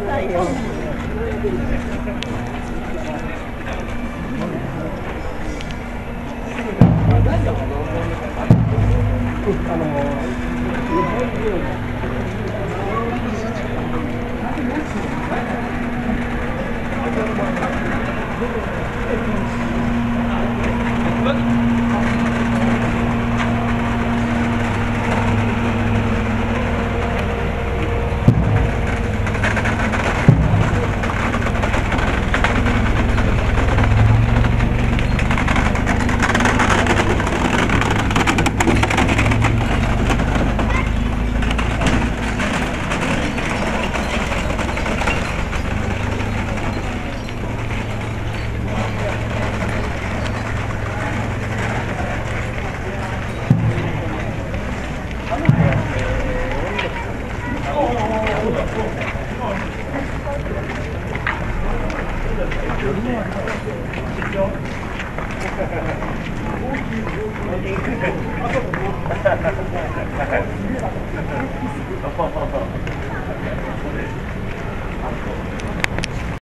さいよ。あのー大きい。